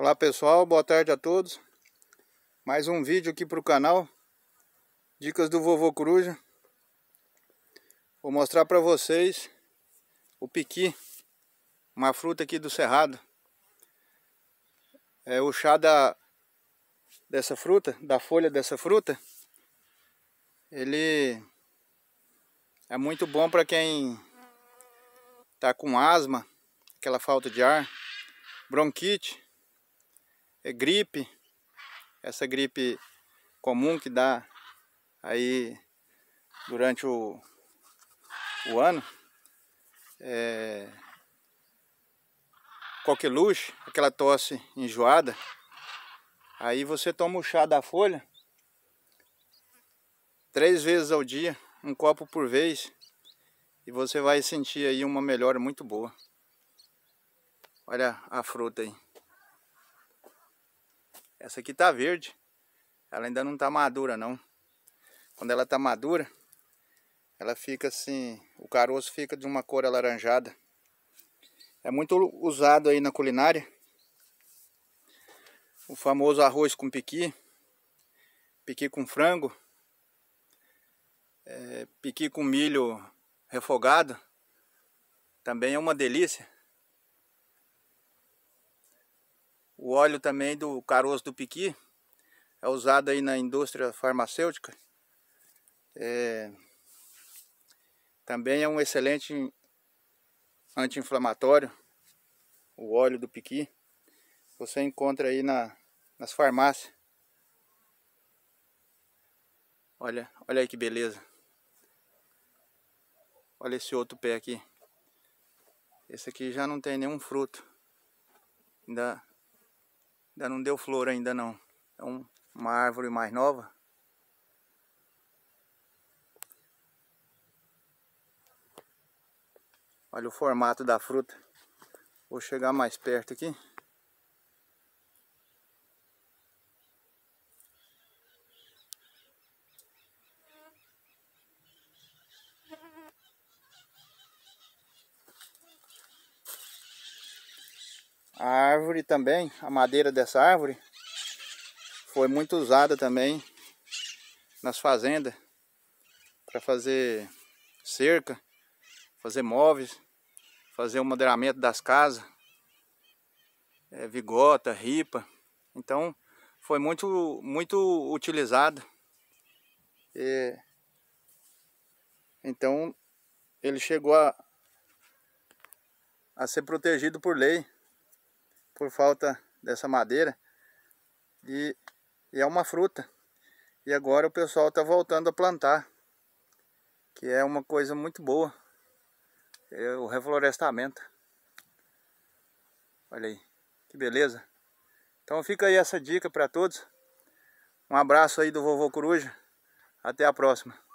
Olá pessoal, boa tarde a todos. Mais um vídeo aqui para o canal. Dicas do Vovô Coruja. Vou mostrar para vocês o piqui. Uma fruta aqui do Cerrado. É o chá da, dessa fruta, da folha dessa fruta. Ele é muito bom para quem está com asma, aquela falta de ar, bronquite é gripe, essa gripe comum que dá aí durante o, o ano, é, coqueluche, aquela tosse enjoada, aí você toma o chá da folha três vezes ao dia, um copo por vez, e você vai sentir aí uma melhora muito boa. Olha a fruta aí. Essa aqui tá verde. Ela ainda não tá madura não. Quando ela tá madura, ela fica assim, o caroço fica de uma cor alaranjada. É muito usado aí na culinária. O famoso arroz com piqui, piqui com frango, é, piqui com milho refogado, também é uma delícia. O óleo também do caroço do piqui é usado aí na indústria farmacêutica. É, também é um excelente anti-inflamatório, o óleo do piqui. Você encontra aí na, nas farmácias. Olha, olha aí que beleza. Olha esse outro pé aqui. Esse aqui já não tem nenhum fruto. Ainda Ainda não deu flor ainda não. É um, uma árvore mais nova. Olha o formato da fruta. Vou chegar mais perto aqui. A árvore também, a madeira dessa árvore, foi muito usada também nas fazendas para fazer cerca, fazer móveis, fazer o moderamento das casas, é, vigota, ripa. Então foi muito, muito utilizada. E, então ele chegou a, a ser protegido por lei por falta dessa madeira e, e é uma fruta. E agora o pessoal está voltando a plantar, que é uma coisa muito boa, é o reflorestamento. Olha aí, que beleza. Então fica aí essa dica para todos. Um abraço aí do Vovô Coruja. Até a próxima.